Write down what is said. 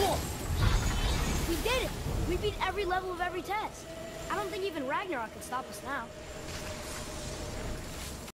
We did it! We beat every level of every test. I don't think even Ragnarok can stop us now.